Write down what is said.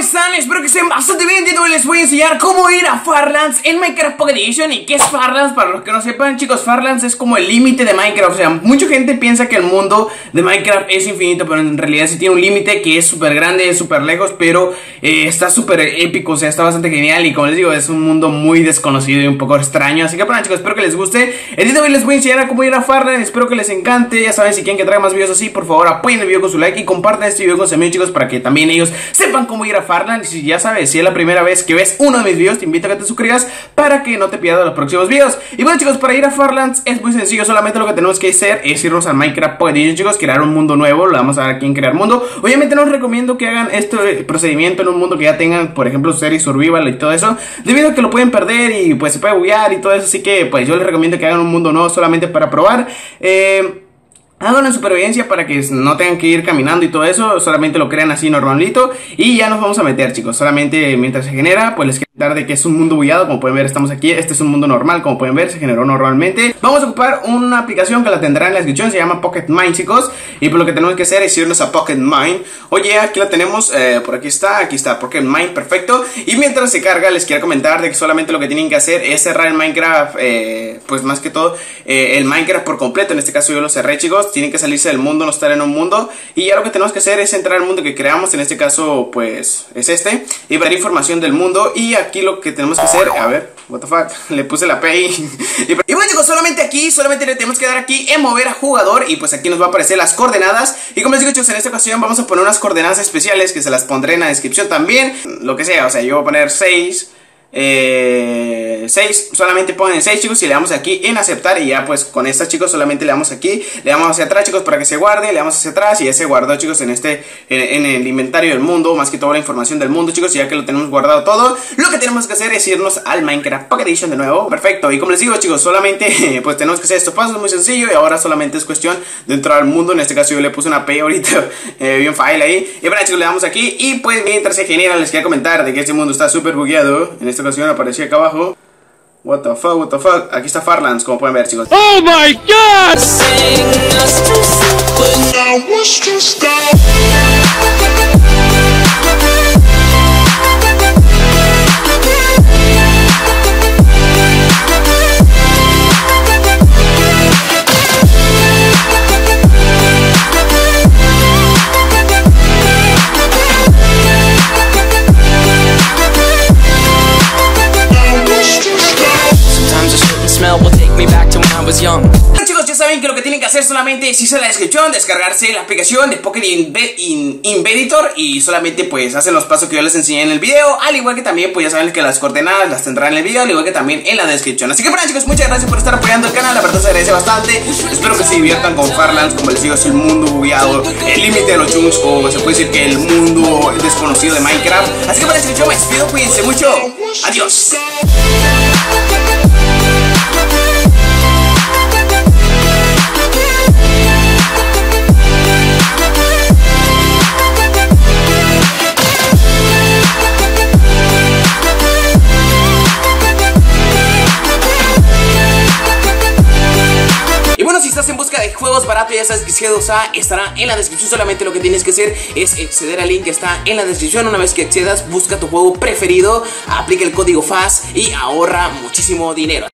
están? Espero que estén bastante bien y hoy les voy a enseñar cómo ir a Farlands en Minecraft Pocket Edition ¿Y qué es Farlands? Para los que no sepan chicos, Farlands es como el límite de Minecraft O sea, mucha gente piensa que el mundo de Minecraft es infinito Pero en realidad sí tiene un límite que es súper grande, es súper lejos Pero eh, está súper épico, o sea, está bastante genial Y como les digo, es un mundo muy desconocido y un poco extraño Así que bueno chicos, espero que les guste El día de hoy les voy a enseñar cómo ir a Farlands Espero que les encante, ya saben, si quieren que traiga más videos así Por favor apoyen el video con su like y compartan este video con sus amigos chicos Para que también ellos sepan cómo ir a Farland. Y si ya sabes, si es la primera vez que ves uno de mis videos, te invito a que te suscribas para que no te pierdas los próximos videos. Y bueno, chicos, para ir a Farlands es muy sencillo. Solamente lo que tenemos que hacer es irnos al Minecraft Pocket Edition, chicos, crear un mundo nuevo. Lo vamos a ver aquí en crear mundo. Obviamente, no os recomiendo que hagan este procedimiento en un mundo que ya tengan, por ejemplo, serie survival y todo eso, debido a que lo pueden perder y pues se puede buguear y todo eso. Así que, pues yo les recomiendo que hagan un mundo nuevo solamente para probar. Eh. Háganlo en supervivencia para que no tengan que ir caminando y todo eso, solamente lo crean así normalito y ya nos vamos a meter chicos, solamente mientras se genera pues les quiero dar de que es un mundo bullado, como pueden ver estamos aquí, este es un mundo normal, como pueden ver se generó normalmente. Vamos a ocupar una aplicación que la tendrán en la descripción, se llama Pocket Mine chicos y pues lo que tenemos que hacer es irnos a Pocket Mine. Oye, aquí la tenemos, eh, por aquí está, aquí está Pocket Mine, perfecto. Y mientras se carga les quiero comentar de que solamente lo que tienen que hacer es cerrar el Minecraft, eh, pues más que todo eh, el Minecraft por completo, en este caso yo lo cerré chicos tienen que salirse del mundo, no estar en un mundo. Y ya lo que tenemos que hacer es entrar al mundo que creamos, en este caso pues es este. Y ver información del mundo. Y aquí lo que tenemos que hacer, a ver, what the fuck, le puse la P y, bueno chicos, solamente aquí, solamente le tenemos que dar aquí en mover a jugador. Y pues aquí nos va a aparecer las coordenadas. Y como les digo chicos, en esta ocasión vamos a poner unas coordenadas especiales que se las pondré en la descripción también. Lo que sea, o sea, yo voy a poner 6 eh, 6, solamente ponen 6 chicos y le damos aquí en aceptar y ya pues con estas chicos solamente le damos aquí, le damos hacia atrás chicos para que se guarde, le damos hacia atrás y ya se guardó chicos en este, en, el inventario del mundo, más que toda la información del mundo chicos y ya que lo tenemos guardado todo, lo que tenemos que hacer es irnos al Minecraft Pocket Edition de nuevo, perfecto, y como les digo chicos, solamente pues tenemos que hacer estos pasos muy sencillo y ahora solamente es cuestión de entrar al mundo, en este caso yo le puse una P ahorita, eh, bien file ahí, y bueno chicos le damos aquí. Y pues mientras se genera les quería comentar de que este mundo está súper bugueado, en este esta ocasión aparecía acá abajo. What the fuck, what the fuck. Aquí está Farlands, como pueden ver, chicos. ¡Oh my god! Chicos, ya saben que lo que tienen que hacer solamente es irse a la descripción, descargarse la aplicación de Pocket Inventor y solamente pues hacen los pasos que yo les enseñé en el video, al igual que también pues ya saben que las coordenadas las tendrán en el video, al igual que también en la descripción. Así que bueno chicos, muchas gracias por estar apoyando el canal, la verdad se agradece bastante. Espero que se diviertan con Farlands, como les digo, es el mundo bugueado, el límite de los chunks o se puede decir que el mundo desconocido de Minecraft. Así que bueno chicos, yo me despido, cuídense mucho. Adiós. Juegos baratos, ya sabes que C2A estará en la descripción. Solamente lo que tienes que hacer es acceder al link que está en la descripción. Una vez que accedas, busca tu juego preferido, aplica el código FAS y ahorra muchísimo dinero.